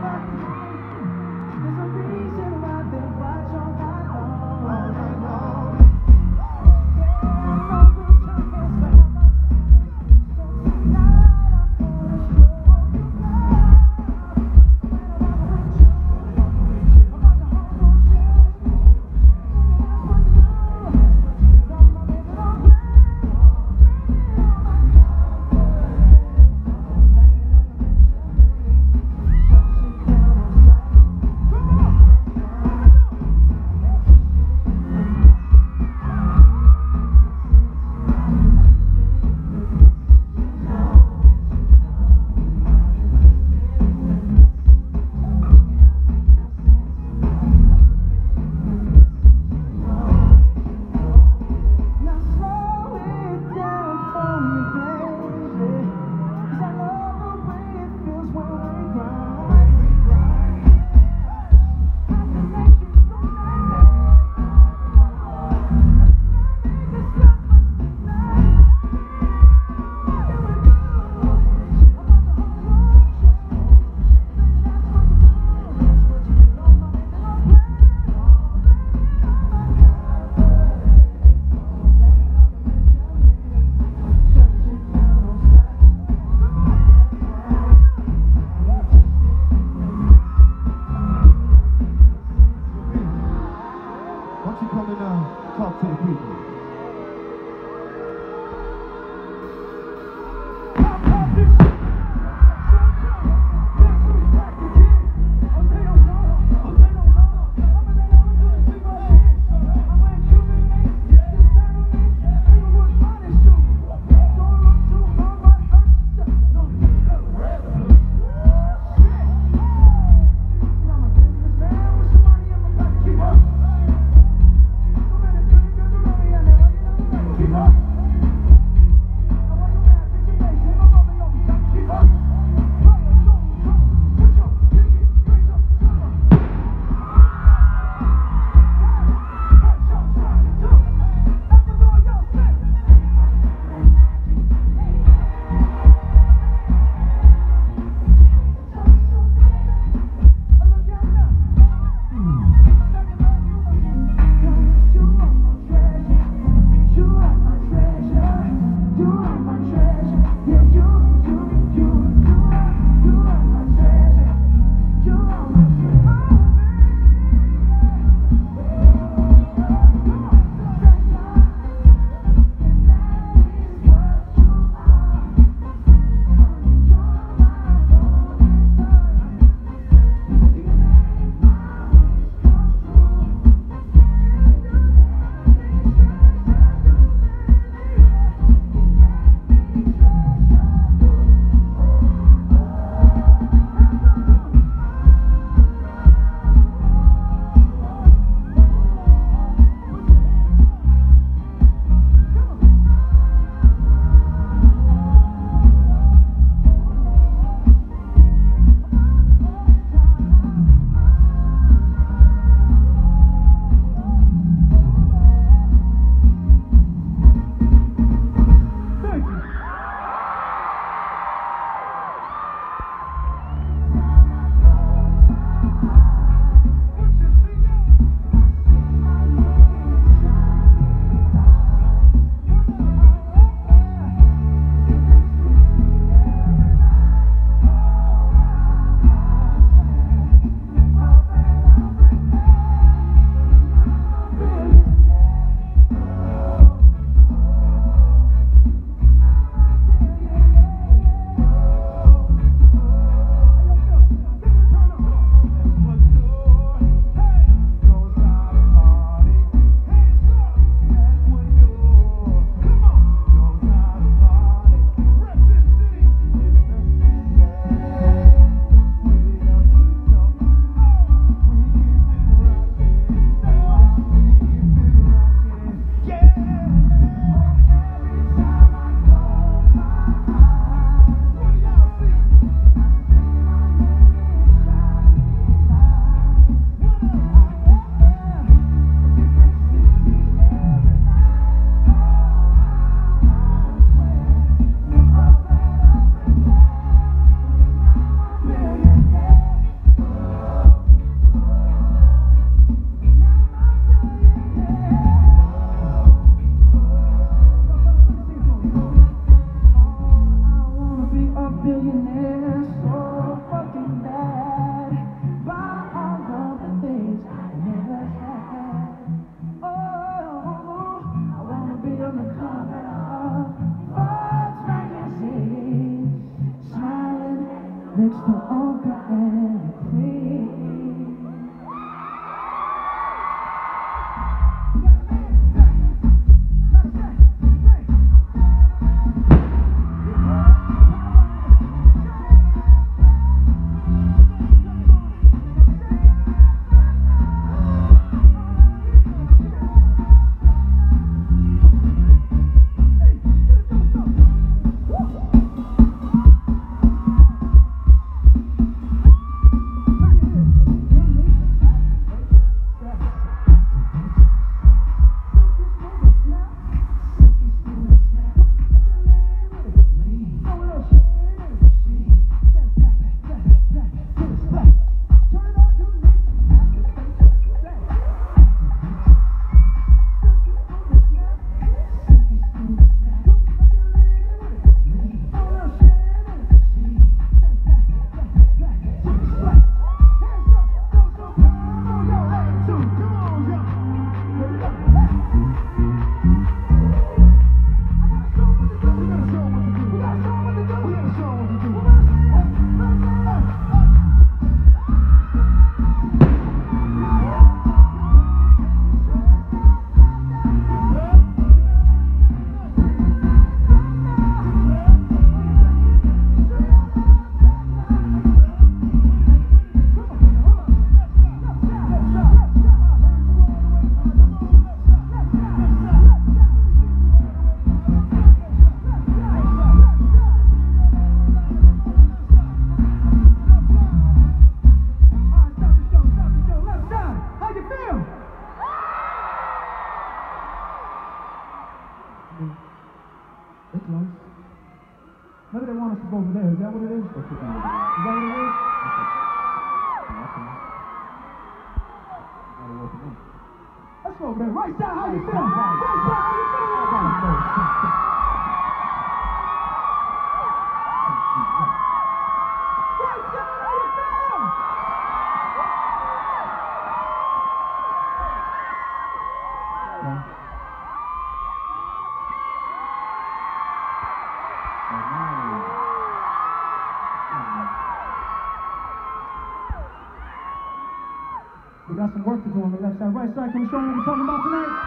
Thank next to show them what we're talking about tonight?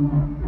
On the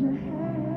your hand.